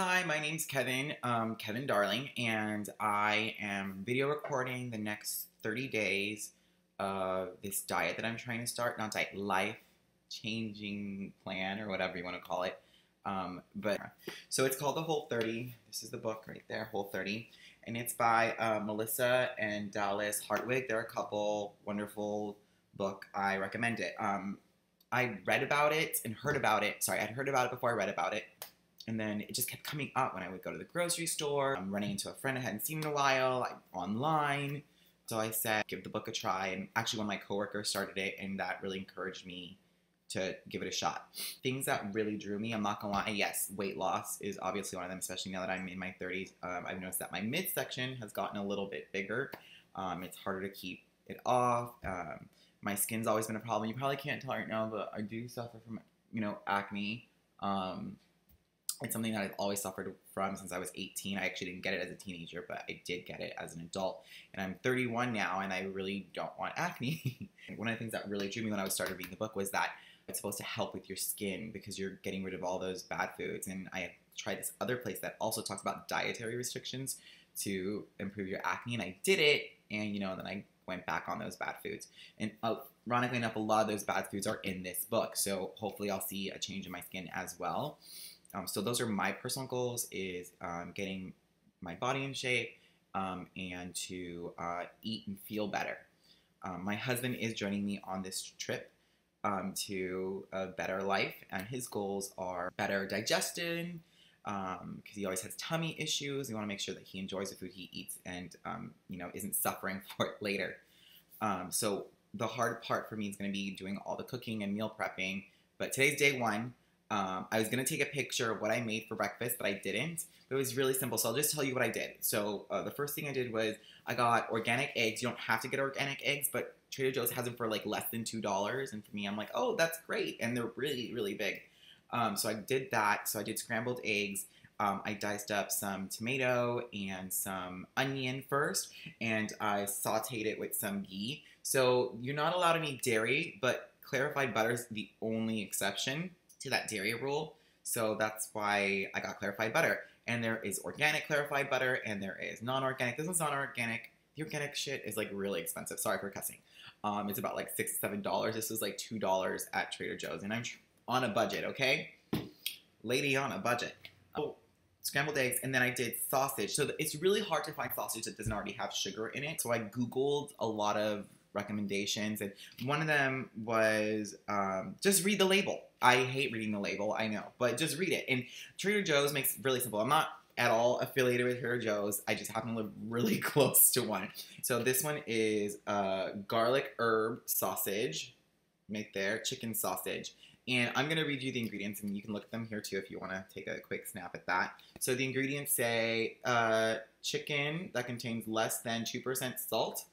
Hi, my name's Kevin, um, Kevin Calderon, and I am video recording the next 30 days of this diet that I'm trying to start. Not diet, life changing plan, or whatever you want to call it. Um, but so it's called the Whole 30. This is the book right there, Whole 30, and it's by uh, Melissa and Dallas Hartwig. They're a couple, wonderful book. I recommend it. Um, I read about it and heard about it. Sorry, I'd heard about it before I read about it and then it just kept coming up when I would go to the grocery store. I'm running into a friend I hadn't seen in a while, online. So I said, give the book a try. And actually, one of my coworkers started it, and that really encouraged me to give it a shot. Things that really drew me, I'm not gonna lie, yes, weight loss is obviously one of them, especially now that I'm in my 30s. Um, I've noticed that my midsection has gotten a little bit bigger. Um, it's harder to keep it off. Um, my skin's always been a problem. You probably can't tell right now, but I do suffer from, you know, acne. Um, it's something that I've always suffered from since I was 18. I actually didn't get it as a teenager, but I did get it as an adult. And I'm 31 now, and I really don't want acne. One of the things that really drew me when I was started reading the book was that it's supposed to help with your skin because you're getting rid of all those bad foods. And I tried this other place that also talks about dietary restrictions to improve your acne, and I did it. And you know, then I went back on those bad foods. And uh, ironically enough, a lot of those bad foods are in this book. So hopefully, I'll see a change in my skin as well. Um, so those are my personal goals: is um, getting my body in shape um, and to uh, eat and feel better. Um, my husband is joining me on this trip um, to a better life, and his goals are better digestion because um, he always has tummy issues. We want to make sure that he enjoys the food he eats and you know isn't suffering for it later. so the hard part for me is going to be doing all the cooking and meal prepping. But today's day one. Um, I was gonna take a picture of what I made for breakfast, but I didn't. But it was really simple, so I'll just tell you what I did. So uh, the first thing I did was I got organic eggs. You don't have to get organic eggs, but Trader Joe's has them for like less than two dollars, and for me, I'm like, oh, that's great, and they're really, really big. Um, so I did that. So I did scrambled eggs. Um, I diced up some tomato and some onion first, and I sauteed it with some ghee. So you're not allowed any dairy, but clarified butter is the only exception to that dairy rule. So that's why I got clarified butter. And there is organic clarified butter and there is non-organic. This one's non-organic. The organic shit is like really expensive. Sorry for cussing. Um, it's about like six, seven dollars. This is like two dollars at Trader Joe's, and I'm on a budget. Okay, lady on a budget. Oh, scrambled eggs, and then I did sausage. So it's really hard to find sausage that doesn't already have sugar in it. So I googled a lot of recommendations, and one of them was um, just read the label. I hate reading the label, I know, but just read it. And Trader Joe's makes it really simple. I'm not at all affiliated with Trader Joe's. I just happen to live really close to one. So this one is uh, garlic herb sausage, right there, chicken sausage. And I'm going to read you the ingredients, and you can look at them here too if you want to take a quick snap at that. So the ingredients say uh, chicken that contains less than 2% salt,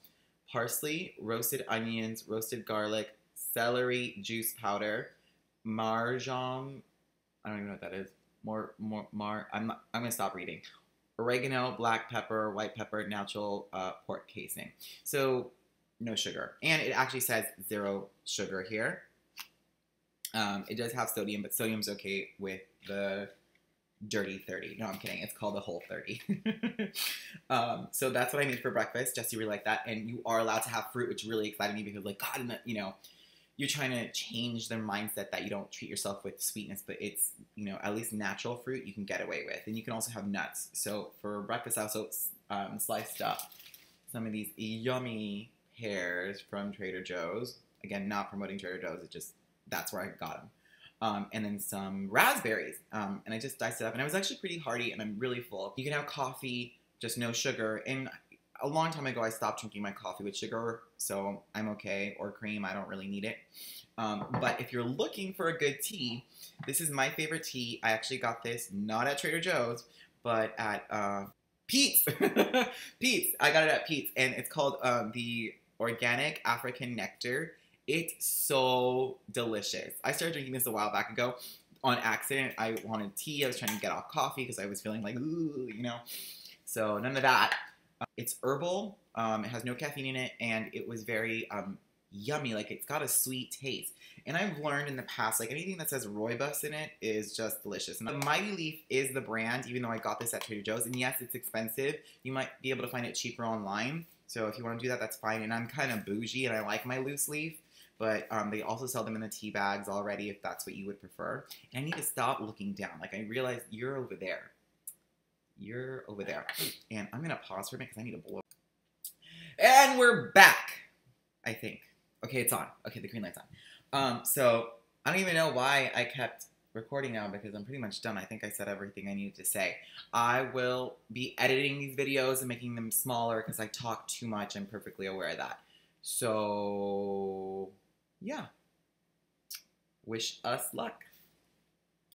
parsley, roasted onions, roasted garlic, celery juice powder, marjoram. I don't even know what that is. More, more, mar. I'm, I'm gonna stop reading. Oregano, black pepper, white pepper, natural uh, pork casing. So no sugar, and it actually says zero sugar here. Um, it does have sodium, but sodium's okay with the dirty 30. No, I'm kidding. It's called the whole 30. um, so that's what I made for breakfast. Jesse really liked that. And you are allowed to have fruit, which really excited me because, like, God, you know, you're trying to change their mindset that you don't treat yourself with sweetness, but it's, you know, at least natural fruit you can get away with. And you can also have nuts. So for breakfast, I also um, sliced up some of these yummy pears from Trader Joe's. Again, not promoting Trader Joe's, it just, that's where I got them um, and then some raspberries. Um, and I just diced it up, and it was actually pretty hearty, and I'm really full. You can have coffee, just no sugar. And a long time ago, I stopped drinking my coffee with sugar, so I'm okay. Or cream, I don't really need it. Um, but if you're looking for a good tea, this is my favorite tea. I actually got this not at Trader Joe's, but at uh, Peet's. Peet's. I got it at Peet's, and it's called um, the Organic African Nectar it's so delicious. I started drinking this a while back ago on accident. I wanted tea. I was trying to get off coffee because I was feeling like, ooh, you know. So none of that. Uh, it's herbal. Um, it has no caffeine in it, and it was very um, yummy. Like it's got a sweet taste. And I've learned in the past, like anything that says rooibos in it is just delicious. And the Mighty Leaf is the brand, even though I got this at Trader Joe's. And yes, it's expensive. You might be able to find it cheaper online. So if you want to do that, that's fine. And I'm kind of bougie and I like my loose leaf. But um, they also sell them in the tea bags already if that's what you would prefer. And I need to stop looking down. Like I realize you're over there. You're over there. And I'm going to pause for a minute because I need to blow. And we're back, I think. Okay, it's on. Okay, the green light's on. Um, so I don't even know why I kept recording now because I'm pretty much done. I think I said everything I needed to say. I will be editing these videos and making them smaller because I talk too much. I'm perfectly aware of that. So, yeah. Wish us luck.